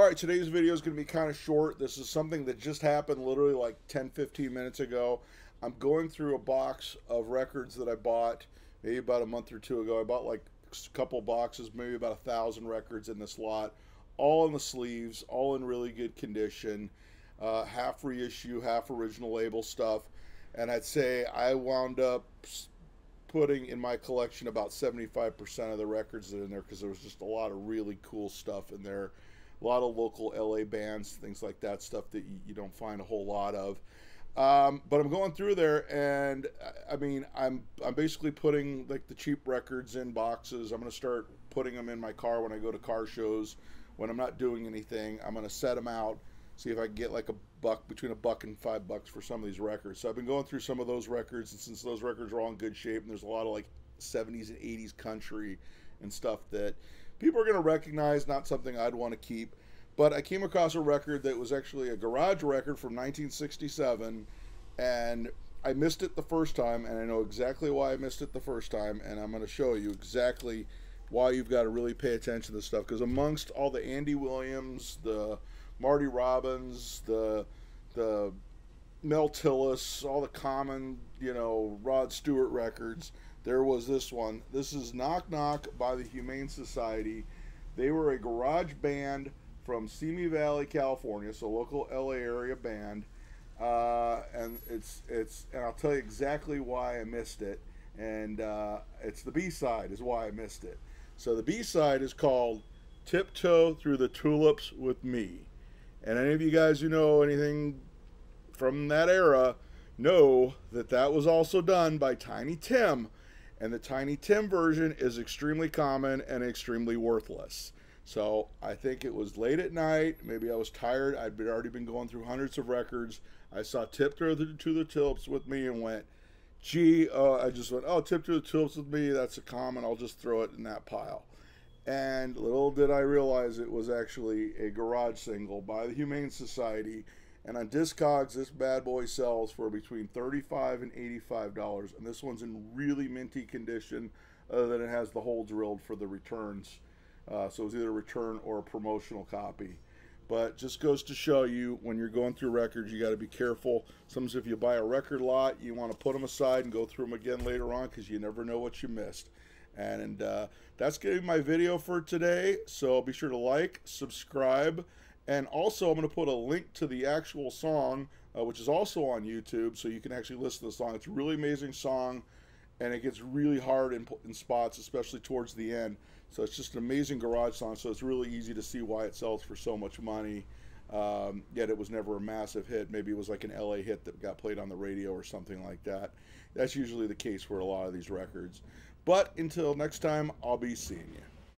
All right, today's video is going to be kind of short. This is something that just happened literally like 10, 15 minutes ago. I'm going through a box of records that I bought maybe about a month or two ago. I bought like a couple boxes, maybe about a thousand records in this lot, all in the sleeves, all in really good condition, uh, half reissue, half original label stuff. And I'd say I wound up putting in my collection about 75% of the records that are in there because there was just a lot of really cool stuff in there a lot of local LA bands, things like that, stuff that you, you don't find a whole lot of. Um, but I'm going through there, and I mean, I'm I'm basically putting like the cheap records in boxes. I'm going to start putting them in my car when I go to car shows. When I'm not doing anything, I'm going to set them out, see if I can get like a buck between a buck and five bucks for some of these records. So I've been going through some of those records, and since those records are all in good shape, and there's a lot of like 70s and 80s country and stuff that people are going to recognize, not something I'd want to keep. But I came across a record that was actually a garage record from 1967, and I missed it the first time, and I know exactly why I missed it the first time, and I'm going to show you exactly why you've got to really pay attention to this stuff. Because amongst all the Andy Williams, the Marty Robbins, the the Mel Tillis, all the common, you know, Rod Stewart records, there was this one. This is Knock Knock by the Humane Society. They were a garage band from Simi Valley, California, so local LA area band. Uh, and it's it's and I'll tell you exactly why I missed it. And uh, it's the B side is why I missed it. So the B side is called "Tiptoe Through the Tulips with Me." And any of you guys who know anything from that era know that that was also done by Tiny Tim and the Tiny Tim version is extremely common and extremely worthless. So I think it was late at night. Maybe I was tired. I'd been, already been going through hundreds of records. I saw Tip Through the, to the Tulips with me and went, gee, uh, I just went, oh, Tip to the Tulips with me. That's a common. I'll just throw it in that pile. And little did I realize it was actually a garage single by the Humane Society and on Discogs, this bad boy sells for between 35 and $85. And this one's in really minty condition, other than it has the hole drilled for the returns. Uh, so it's either a return or a promotional copy. But just goes to show you when you're going through records, you got to be careful. Sometimes if you buy a record lot, you want to put them aside and go through them again later on because you never know what you missed. And uh, that's going to be my video for today. So be sure to like, subscribe, and also, I'm going to put a link to the actual song, uh, which is also on YouTube, so you can actually listen to the song. It's a really amazing song, and it gets really hard in, in spots, especially towards the end. So it's just an amazing garage song, so it's really easy to see why it sells for so much money. Um, yet it was never a massive hit. Maybe it was like an LA hit that got played on the radio or something like that. That's usually the case for a lot of these records. But until next time, I'll be seeing you.